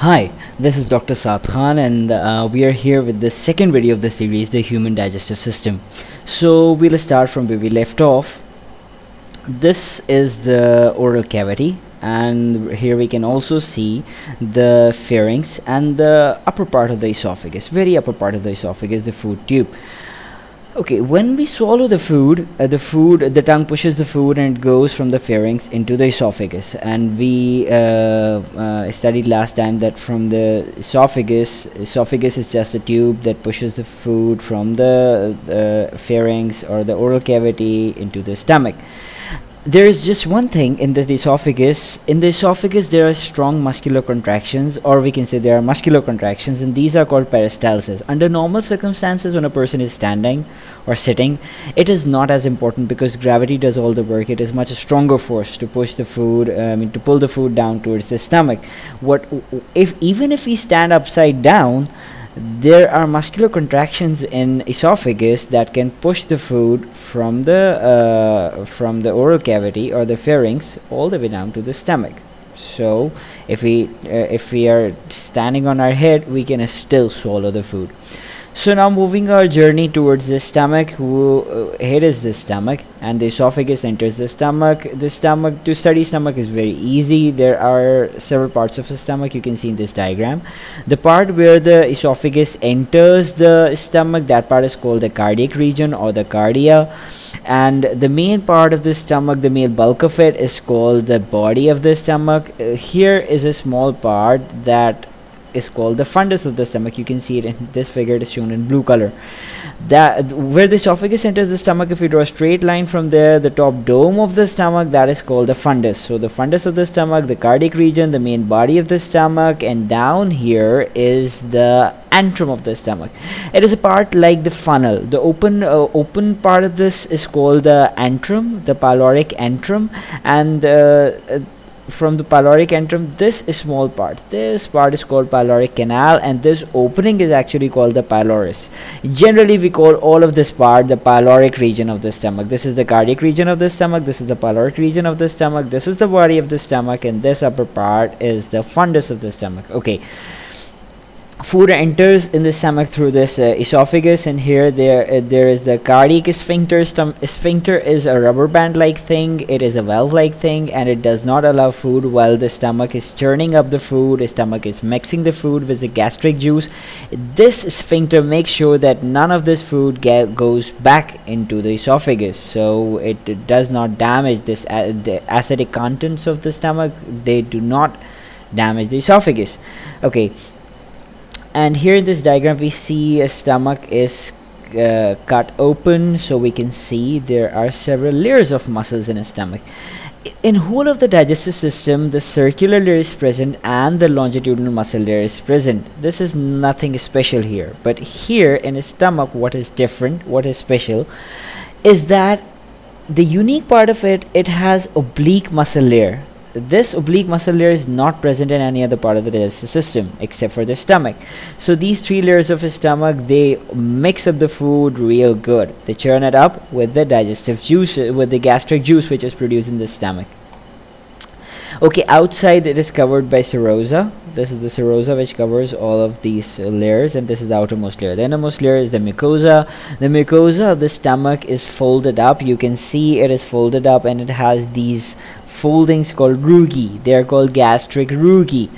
Hi, this is Dr. Saad Khan and uh, we are here with the second video of the series, the human digestive system. So we'll start from where we left off. This is the oral cavity and here we can also see the pharynx and the upper part of the esophagus, very upper part of the esophagus, the food tube okay when we swallow the food uh, the food the tongue pushes the food and it goes from the pharynx into the esophagus. And we uh, uh, studied last time that from the esophagus esophagus is just a tube that pushes the food from the pharynx or the oral cavity into the stomach there is just one thing in the esophagus. In the esophagus there are strong muscular contractions or we can say there are muscular contractions and these are called peristalsis. Under normal circumstances when a person is standing or sitting it is not as important because gravity does all the work. It is much a stronger force to push the food uh, I mean to pull the food down towards the stomach. What if even if we stand upside down there are muscular contractions in esophagus that can push the food from the uh, from the oral cavity or the pharynx all the way down to the stomach. So if we uh, if we are standing on our head we can still swallow the food so now moving our journey towards the stomach who uh, here is the stomach and the esophagus enters the stomach. The stomach to study stomach is very easy. There are several parts of the stomach. You can see in this diagram. The part where the esophagus enters the stomach that part is called the cardiac region or the cardia. And the main part of the stomach the main bulk of it is called the body of the stomach. Uh, here is a small part that is called the fundus of the stomach. You can see it in this figure it is shown in blue color. That where the esophagus enters the stomach if you draw a straight line from there the top dome of the stomach that is called the fundus. So the fundus of the stomach the cardiac region the main body of the stomach and down here is the antrum of the stomach. It is a part like the funnel. The open uh, open part of this is called the antrum the pyloric antrum and uh, from the pyloric antrum this small part. This part is called pyloric canal and this opening is actually called the pylorus. Generally we call all of this part the pyloric region of the stomach. This is the cardiac region of the stomach this is the pyloric region of the stomach this is the body of the stomach and this upper part is the fundus of the stomach. Okay food enters in the stomach through this uh, esophagus and here there uh, there is the cardiac sphincter sphincter is a rubber band like thing it is a valve like thing and it does not allow food while the stomach is churning up the food the stomach is mixing the food with the gastric juice. This sphincter makes sure that none of this food goes back into the esophagus so it, it does not damage this uh, the acidic contents of the stomach they do not damage the esophagus. Okay and here in this diagram we see a stomach is uh, cut open so we can see there are several layers of muscles in a stomach. In whole of the digestive system the circular layer is present and the longitudinal muscle layer is present. This is nothing special here. But here in a stomach what is different what is special is that the unique part of it it has oblique muscle layer this oblique muscle layer is not present in any other part of the digestive system except for the stomach. So these three layers of the stomach they mix up the food real good. They churn it up with the digestive juice with the gastric juice which is produced in the stomach. Okay outside it is covered by serosa. This is the serosa which covers all of these layers and this is the outermost layer. The innermost layer is the mucosa. The mucosa of the stomach is folded up. You can see it is folded up and it has these foldings called rugae they are called gastric rugae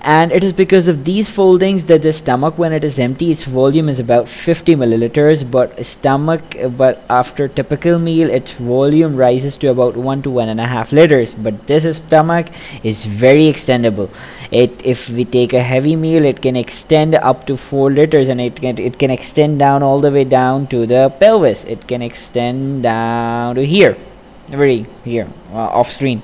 and it is because of these foldings that the stomach when it is empty its volume is about 50 milliliters but stomach but after typical meal its volume rises to about one to one and a half liters. But this stomach is very extendable. It if we take a heavy meal it can extend up to four liters and it can it can extend down all the way down to the pelvis. It can extend down to here very here uh, off screen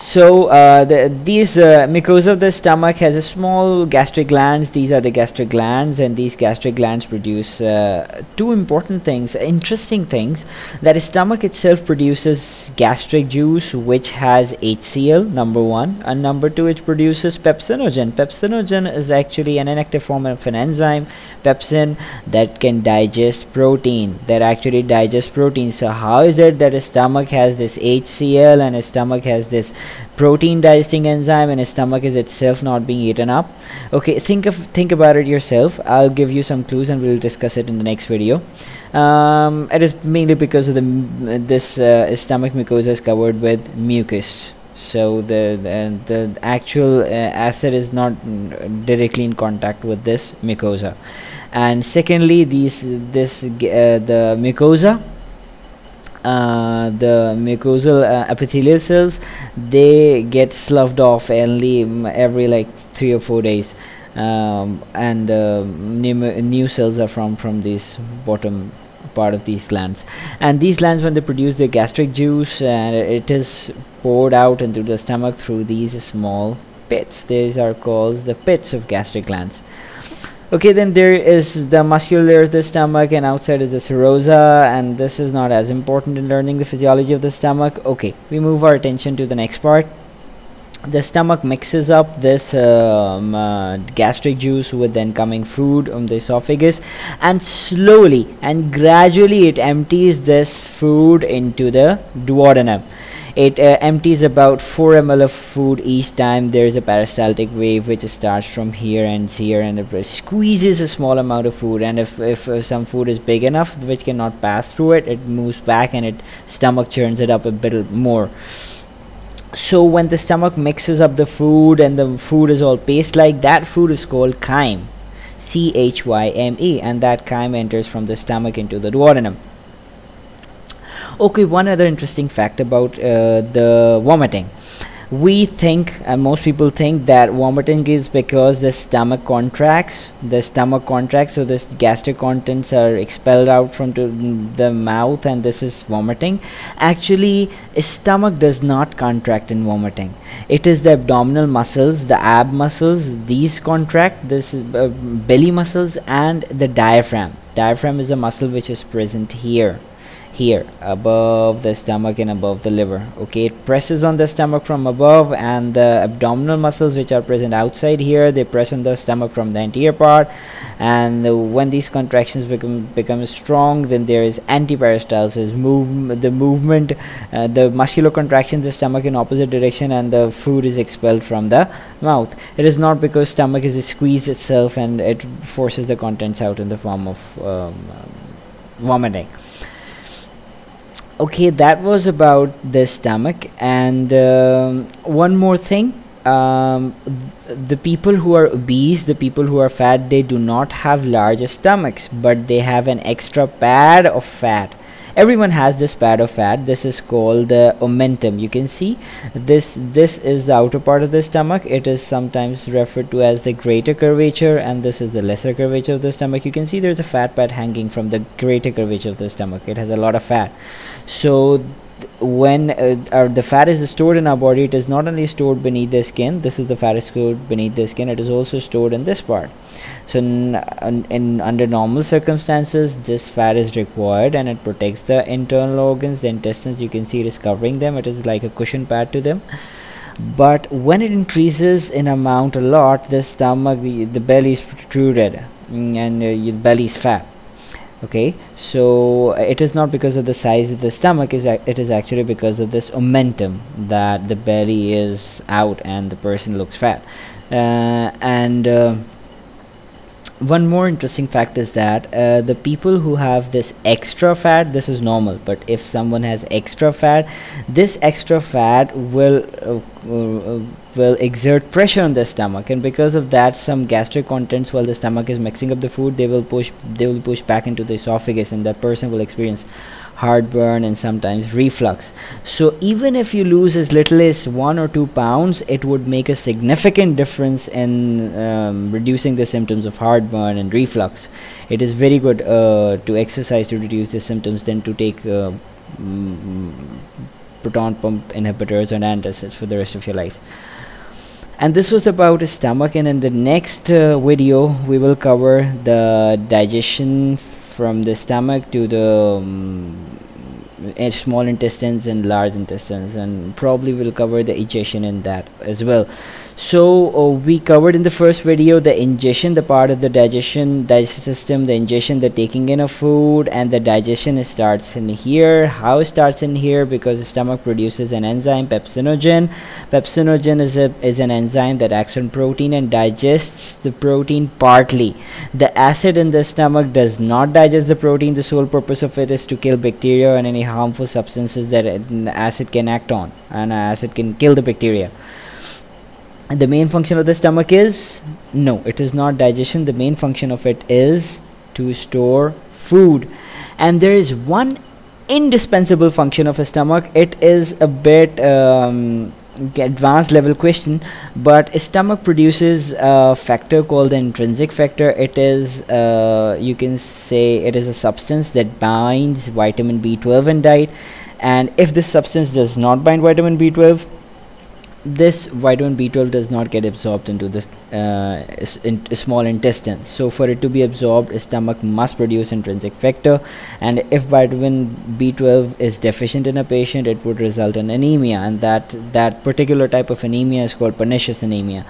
so uh, the, these uh, mucosa of the stomach has a small gastric glands. These are the gastric glands and these gastric glands produce uh, two important things interesting things. That the stomach itself produces gastric juice which has HCl number one and number two it produces pepsinogen. Pepsinogen is actually an inactive form of an enzyme pepsin that can digest protein that actually digests protein. So how is it that a stomach has this HCl and a stomach has this protein digesting enzyme in his stomach is itself not being eaten up. Okay think of think about it yourself. I'll give you some clues and we'll discuss it in the next video. Um, it is mainly because of the this uh, stomach mucosa is covered with mucus. So the the, the actual uh, acid is not directly in contact with this mucosa. And secondly these this uh, the mucosa uh, the mucosal uh, epithelial cells they get sloughed off only every like three or four days. Um, and uh, new, new cells are from from this bottom part of these glands. And these glands when they produce the gastric juice and it is poured out into the stomach through these small pits. These are called the pits of gastric glands okay then there is the muscular of the stomach and outside is the serosa and this is not as important in learning the physiology of the stomach. Okay we move our attention to the next part. The stomach mixes up this um, uh, gastric juice with the incoming food on the esophagus and slowly and gradually it empties this food into the duodenum it uh, empties about 4 ml of food each time there is a peristaltic wave which starts from here and here and it squeezes a small amount of food. And if, if uh, some food is big enough which cannot pass through it it moves back and it stomach churns it up a bit more. So when the stomach mixes up the food and the food is all paste like that food is called chyme. C-h-y-m-e and that chyme enters from the stomach into the duodenum okay one other interesting fact about uh, the vomiting. We think and most people think that vomiting is because the stomach contracts the stomach contracts so this gastric contents are expelled out from the mouth and this is vomiting. Actually stomach does not contract in vomiting. It is the abdominal muscles the ab muscles these contract this uh, belly muscles and the diaphragm. Diaphragm is a muscle which is present here here above the stomach and above the liver okay? It presses on the stomach from above and the abdominal muscles which are present outside here they press on the stomach from the anterior part. And when these contractions become become strong then there is antiperistalsis move the movement uh, the muscular contraction the stomach in opposite direction and the food is expelled from the mouth. It is not because stomach is squeezed itself and it forces the contents out in the form of um, vomiting okay that was about the stomach. And um, one more thing. Um, the people who are obese the people who are fat they do not have large stomachs but they have an extra pad of fat everyone has this pad of fat. This is called the omentum. You can see this this is the outer part of the stomach. It is sometimes referred to as the greater curvature and this is the lesser curvature of the stomach. You can see there's a fat pad hanging from the greater curvature of the stomach. It has a lot of fat. So when uh, the fat is stored in our body it is not only stored beneath the skin this is the fat is stored beneath the skin it is also stored in this part. So in, in, under normal circumstances this fat is required and it protects the internal organs the intestines you can see it is covering them it is like a cushion pad to them. But when it increases in amount a lot the stomach the, the belly is protruded mm, and uh, your belly is fat okay so it is not because of the size of the stomach is it is actually because of this omentum that the belly is out and the person looks fat. Uh, and uh, one more interesting fact is that uh, the people who have this extra fat this is normal but if someone has extra fat this extra fat will uh, uh, will exert pressure on the stomach. And because of that some gastric contents while the stomach is mixing up the food they will push they will push back into the esophagus and that person will experience heartburn and sometimes reflux. So even if you lose as little as one or two pounds it would make a significant difference in um, reducing the symptoms of heartburn and reflux. It is very good uh, to exercise to reduce the symptoms than to take uh, mm, proton pump inhibitors and antacids for the rest of your life. And this was about stomach and in the next uh, video we will cover the digestion from the stomach to the um, small intestines and large intestines and probably we'll cover the digestion in that as well so uh, we covered in the first video the ingestion the part of the digestion digestive system the ingestion the taking in of food and the digestion starts in here. How it starts in here? Because the stomach produces an enzyme pepsinogen. Pepsinogen is a is an enzyme that acts on protein and digests the protein partly. The acid in the stomach does not digest the protein. The sole purpose of it is to kill bacteria and any harmful substances that acid can act on and acid can kill the bacteria the main function of the stomach is? No it is not digestion. The main function of it is to store food. And there is one indispensable function of a stomach. It is a bit um, advanced level question but a stomach produces a factor called the intrinsic factor. It is uh, you can say it is a substance that binds vitamin b12 in diet. And if this substance does not bind vitamin b12 this vitamin B12 does not get absorbed into this uh, in small intestine. So for it to be absorbed stomach must produce intrinsic factor and if vitamin B12 is deficient in a patient it would result in anemia. And that that particular type of anemia is called pernicious anemia.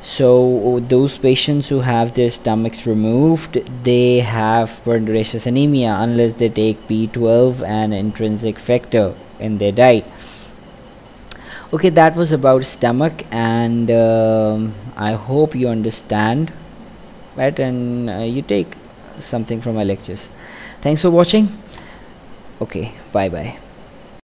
So those patients who have their stomachs removed they have pernicious anemia unless they take B12 and intrinsic factor in their diet okay that was about stomach and um, I hope you understand right and uh, you take something from my lectures. Thanks for watching. Okay bye bye